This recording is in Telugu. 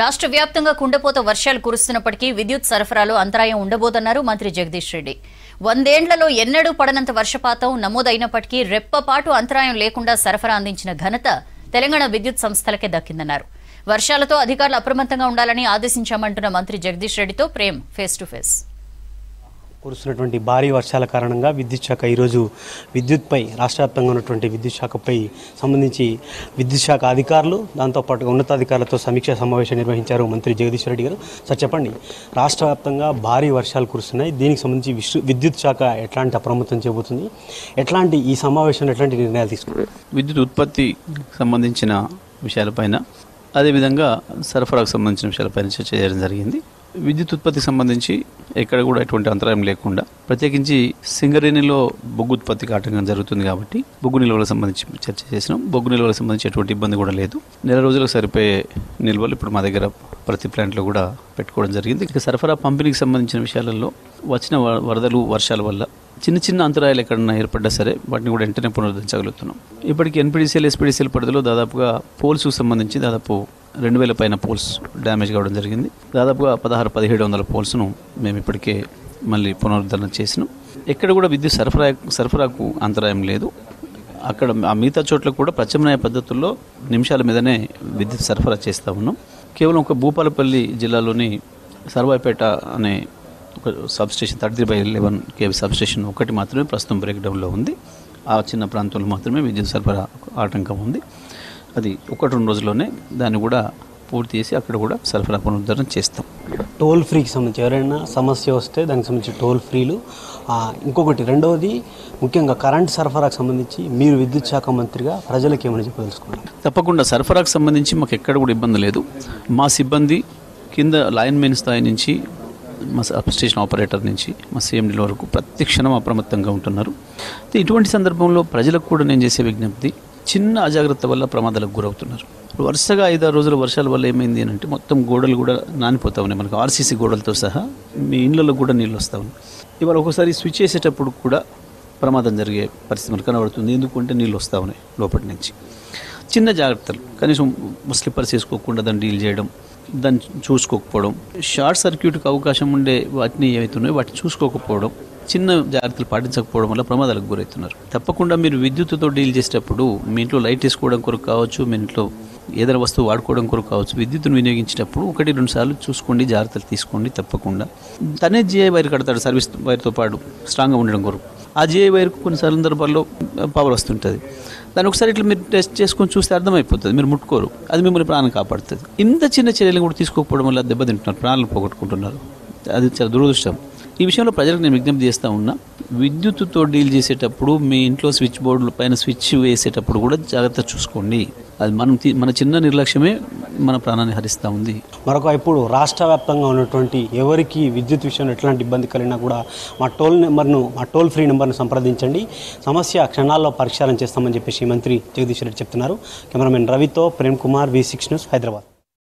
రాష్ట్ర వ్యాప్తంగా కుండపోత వర్షాలు కురుస్తున్నప్పటికీ విద్యుత్ సరఫరాలో అంతరాయం ఉండబోదన్నారు మంత్రి జగదీష్ రెడ్డి. వందేండ్లలో ఎన్నడూ పడనంత వర్షపాతం నమోదైనప్పటికీ రెప్పపాటు అంతరాయం లేకుండా సరఫరా అందించిన ఘనత తెలంగాణ విద్యుత్ సంస్థలకే దక్కిందన్నారు. వర్షాలతో అధికారులు అప్రమత్తంగా ఉండాలని ఆదేశించామంటున్న మంత్రి జగదీష్ రెడ్డితో ప్రేమ్ ఫేస్ టు ఫేస్. కురుస్తున్నటువంటి భారీ వర్షాల కారణంగా విద్యుత్ శాఖ ఈరోజు విద్యుత్పై రాష్ట్ర వ్యాప్తంగా ఉన్నటువంటి విద్యుత్ శాఖపై సంబంధించి విద్యుత్ శాఖ అధికారులు దాంతోపాటుగా ఉన్నతాధికారులతో సమీక్ష సమావేశం నిర్వహించారు మంత్రి జగదీష్ రెడ్డి గారు. సార్ చెప్పండి. రాష్ట్ర వ్యాప్తంగా భారీ వర్షాలు కురుస్తున్నాయి. దీనికి సంబంధించి విశ్వ విద్యుత్ శాఖ ఎట్లాంటి అప్రమత్తం చేయబోతుంది? ఎట్లాంటి ఈ సమావేశంలో ఎట్లాంటి నిర్ణయాలు తీసుకుంటారు విద్యుత్ ఉత్పత్తి సంబంధించిన విషయాలపైన అదేవిధంగా సరఫరాకు సంబంధించిన విషయాలపైన చర్చ చేయడం జరిగింది. విద్యుత్ ఉత్పత్తికి సంబంధించి ఎక్కడ కూడా ఎటువంటి అంతరాయం లేకుండా ప్రత్యేకించి సింగరేణిలో బొగ్గు ఉత్పత్తికి ఆటంకం జరుగుతుంది కాబట్టి బొగ్గు నిల్వలకు సంబంధించి చర్చ చేసినాం. బొగ్గు నిల్వలకు సంబంధించి ఎటువంటి ఇబ్బంది కూడా లేదు. నెల రోజులకు సరిపోయే నిల్వలు ఇప్పుడు మా దగ్గర ప్రతి ప్లాంట్లో కూడా పెట్టుకోవడం జరిగింది. ఇక సరఫరా పంపిణీకి సంబంధించిన విషయాలలో వచ్చిన వరదలు వర్షాల వల్ల చిన్న చిన్న అంతరాయాలు ఎక్కడన్నా ఏర్పడ్డా సరే వాటిని కూడా వెంటనే పునరుద్ధరించగలుగుతున్నాం. ఇప్పటికి ఎన్పిడిసిఎల్ ఎస్పీడీసీఎల్ పరిధిలో దాదాపుగా పోల్స్కు సంబంధించి దాదాపు రెండు వేల పైన పోల్స్ డ్యామేజ్ కావడం జరిగింది. దాదాపుగా పదహారు పదిహేడు వందల పోల్స్ను మేము ఇప్పటికే మళ్ళీ పునరుద్ధరణ చేసినాం. ఎక్కడ కూడా విద్యుత్ సరఫరా సరఫరాకు అంతరాయం లేదు. అక్కడ ఆ మిగతా చోట్ల కూడా ప్రత్యామ్నాయ పద్ధతుల్లో నిమిషాల మీదనే విద్యుత్ సరఫరా చేస్తూ ఉన్నాం. కేవలం ఒక భూపాలపల్లి జిల్లాలోని సర్వాయిపేట అనే ఒక sub station thirty by eleven KV sub station ఒకటి మాత్రమే ప్రస్తుతం బ్రేక్ డౌన్లో ఉంది. ఆ చిన్న ప్రాంతంలో మాత్రమే విద్యుత్ సరఫరా ఆటంకం ఉంది. అది ఒకటి రెండు రోజుల్లోనే దాన్ని కూడా పూర్తి చేసి అక్కడ కూడా సరఫరా పునరుద్ధరణ చేస్తాం. టోల్ ఫ్రీకి సంబంధించి ఎవరైనా సమస్య వస్తే దానికి సంబంధించి టోల్ ఫ్రీలు ఇంకొకటి రెండవది ముఖ్యంగా కరెంట్ సరఫరాకు సంబంధించి మీరు విద్యుత్ శాఖ మంత్రిగా ప్రజలకు ఏమైనా చెప్పదలుచుకున్నారు తప్పకుండా సరఫరాకు సంబంధించి మాకు ఎక్కడ కూడా ఇబ్బంది లేదు. మా సిబ్బంది కింద లైన్మెన్ స్థాయి నుంచి మా సబ్ స్టేషన్ ఆపరేటర్ నుంచి మా సీఎండీల వరకు ప్రతి క్షణం అప్రమత్తంగా ఉంటున్నారు. అయితే ఇటువంటి సందర్భంలో ప్రజలకు కూడా నేను చేసే విజ్ఞప్తి చిన్న అజాగ్రత్త వల్ల ప్రమాదాలకు గురవుతున్నారు. వరుసగా ఐదారు రోజుల వర్షాల వల్ల ఏమైంది అని అంటే మొత్తం గోడలు కూడా నానిపోతా ఉన్నాయి. మనకు ఆర్సీసీ గోడలతో సహా మీ ఇళ్ళలో కూడా నీళ్ళు వస్తూ ఉన్నాయి. ఇవాళ ఒకసారి స్విచ్ చేసేటప్పుడు కూడా ప్రమాదం జరిగే పరిస్థితి మనకు కనబడుతుంది. ఎందుకంటే నీళ్ళు వస్తూ ఉన్నాయి లోపటి నుంచి. చిన్న జాగ్రత్తలు. కనీసం స్లిప్పర్స్ వేసుకోకుండా దాన్ని డీల్ చేయడం దాన్ని చూసుకోకపోవడం. షార్ట్ సర్క్యూట్కి అవకాశం ఉండే వాటిని ఏమవుతున్నాయో వాటిని చూసుకోకపోవడం చిన్న జాగ్రత్తలు పాటించకపోవడం వల్ల ప్రమాదాలకు గురవుతున్నారు. తప్పకుండా మీరు విద్యుత్తుతో డీల్ చేసేటప్పుడు మీ ఇంట్లో లైట్ వేసుకోవడం కొరకు కావచ్చు మీ ఇంట్లో ఏదైనా వస్తువు వాడుకోవడం కొరకు కావచ్చు విద్యుత్తును వినియోగించేటప్పుడు ఒకటి రెండు సార్లు చూసుకోండి జాగ్రత్తలు తీసుకోండి తప్పకుండా. తనే జిఐ వైర్ కడతాడు సర్వీస్ వైర్తో పాటు స్ట్రాంగ్గా ఉండడం కొరకు. ఆ జిఐ వైర్కు కొన్ని సందర్భాల్లో పవర్ వస్తుంటుంది. దాన్ని ఒకసారి ఇట్లా మీరు టెస్ట్ చేసుకొని చూస్తే అర్థమైపోతుంది. మీరు ముట్టుకోరు. అది మిమ్మల్ని ప్రాణం కాపాడుతుంది. ఇంత చిన్న చర్యలు కూడా తీసుకోకపోవడం వల్ల దెబ్బతింటున్నారు ప్రాణాలు పోగొట్టుకుంటున్నారు. అది చాలా దురదృష్టం. ఈ విషయంలో ప్రజలకు నేను విజ్ఞప్తి చేస్తూ ఉన్నా విద్యుత్తుతో డీల్ చేసేటప్పుడు మీ ఇంట్లో స్విచ్ బోర్డుల పైన స్విచ్ వేసేటప్పుడు కూడా జాగ్రత్త చూసుకోండి. అది మనం మన చిన్న నిర్లక్ష్యమే మన ప్రాణాన్ని హరిస్తూ ఉంది. మరొక ఇప్పుడు రాష్ట్ర వ్యాప్తంగా ఉన్నటువంటి ఎవరికి విద్యుత్ విషయంలో ఎట్లాంటి ఇబ్బంది కలిగినా కూడా మా టోల్ నెంబర్ను మా టోల్ ఫ్రీ నెంబర్ను సంప్రదించండి. సమస్య క్షణాల్లో పరిష్కారం చేస్తామని చెప్పేసి మంత్రి జగదీష్ రెడ్డి చెప్తున్నారు. కెమెరామెన్ రవితో Prem Kumar V six news Hyderabad.